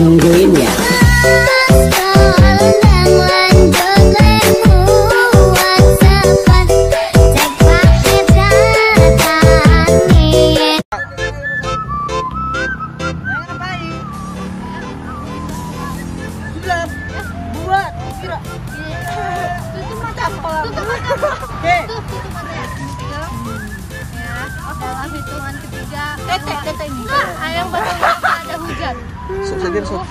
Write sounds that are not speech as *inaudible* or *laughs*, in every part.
nungguin ya Tutup mata. Tutup, mata. Ya. Oke, hitungan ketiga. Tete, tete ini. Nah, ayam bakal ada hujan. Sok sa dira, sok. One,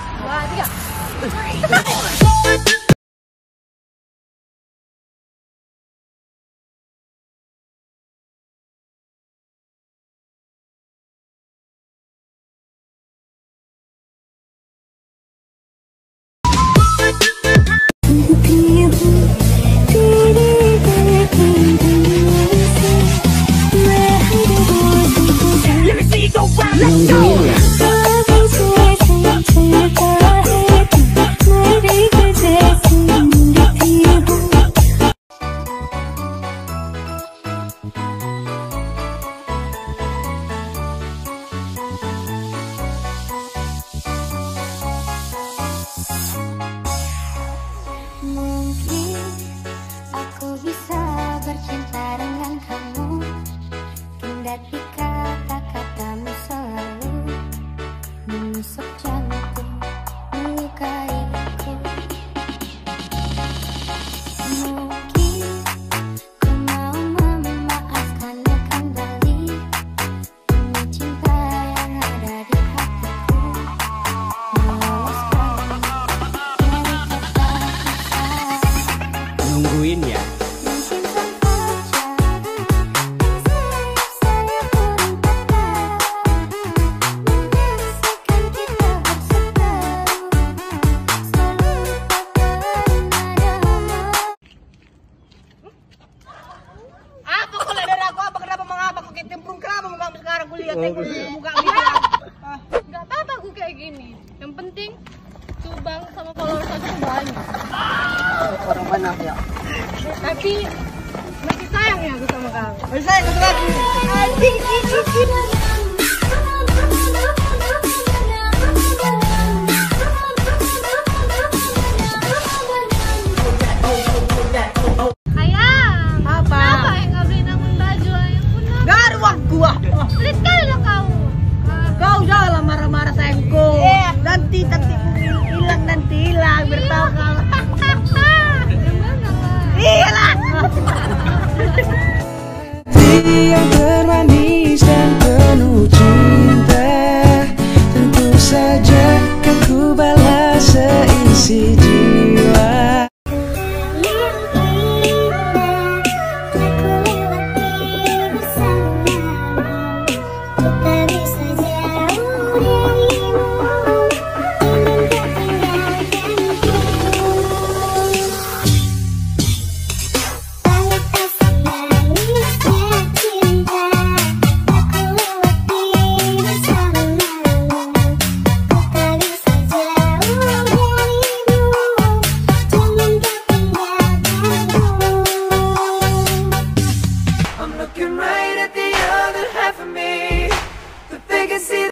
bang sama followers aku banyak. Orang banyak ya. Tapi masih sayang ya aku sama kamu. Masih sayang aku lagi. Anjing Pelit kali lah kau. Kau janganlah marah-marah nanti tapi hilang nanti hilang bertahun-tahun. *laughs* Iya lah. *laughs* see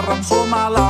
Arab Somali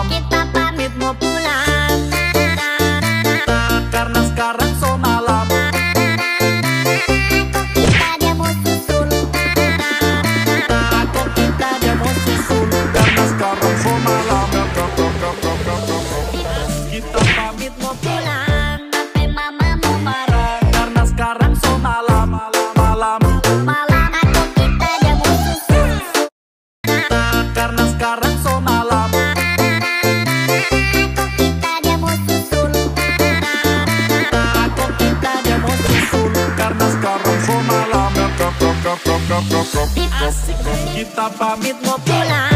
Asik Kita pamit mau pulang